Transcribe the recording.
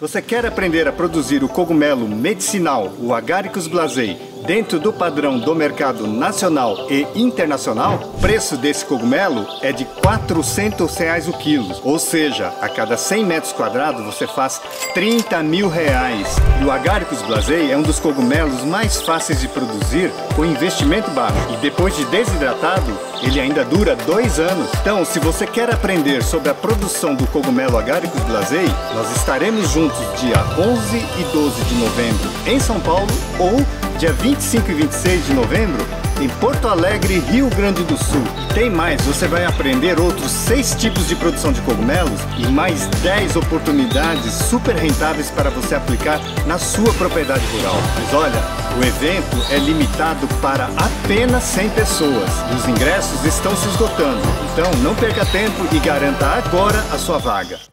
Você quer aprender a produzir o cogumelo medicinal, o Agaricus blazei, dentro do padrão do mercado nacional e internacional? O preço desse cogumelo é de 400 reais o quilo, ou seja, a cada 100 metros quadrados você faz 30 mil reais. E o Agaricus blazei é um dos cogumelos mais fáceis de produzir com investimento baixo. E depois de desidratado, ele ainda dura dois anos. Então, se você quer aprender sobre a produção do cogumelo Agaricus blazei, nós estaremos juntos dia 11 e 12 de novembro em São Paulo ou dia 25 e 26 de novembro em Porto Alegre, Rio Grande do Sul. Tem mais, você vai aprender outros seis tipos de produção de cogumelos e mais 10 oportunidades super rentáveis para você aplicar na sua propriedade rural. Mas olha, o evento é limitado para apenas 100 pessoas e os ingressos estão se esgotando. Então não perca tempo e garanta agora a sua vaga.